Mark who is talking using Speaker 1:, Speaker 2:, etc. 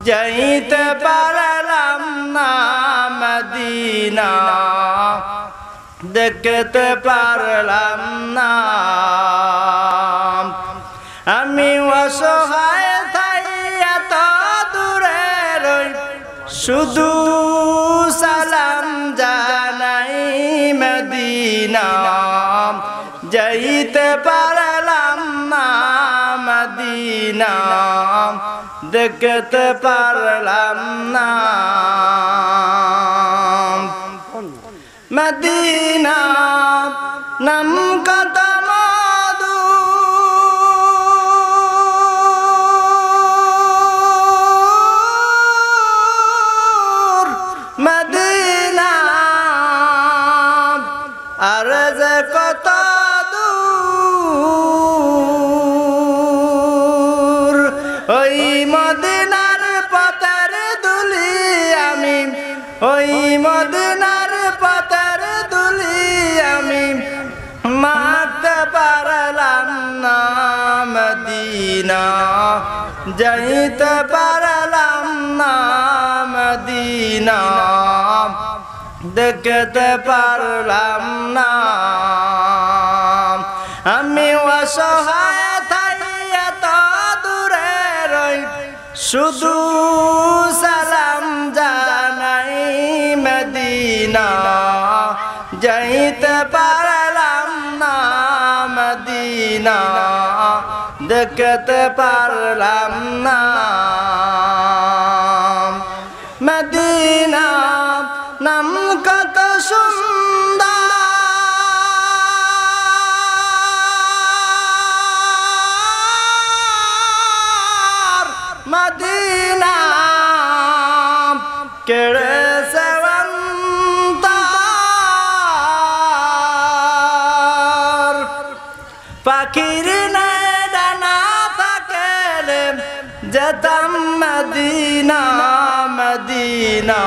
Speaker 1: যাইতে পারলাম না মদিনা। দেখতে পারলাম না। আমি অসহায় থাই এত দূরে রই। শুধু সালাম জানাই মদিনা। যাইতে পারলাম না মদিনা। দেখতে পারলাম না। মদিনা নাম আর যে কত দূর। ওই মদিনার পাতার দুলি আমি, ওই মদিনার পথের দুলি আমি মারতে পারলাম না মদিনা, যাইতে পারলাম না মদিনা, দেখতে পারলাম না। আমি অসহায় শুধু সালাম জানাই মদিনা। যাইতে পারলাম না মদিনা। দেখতে পারলাম না মদিনা। নাম কত সুন্দর মদিনা। কেড়ে সেবন্তার। পাখির ডানা থাকে যেতাম মদিনা মদিনা।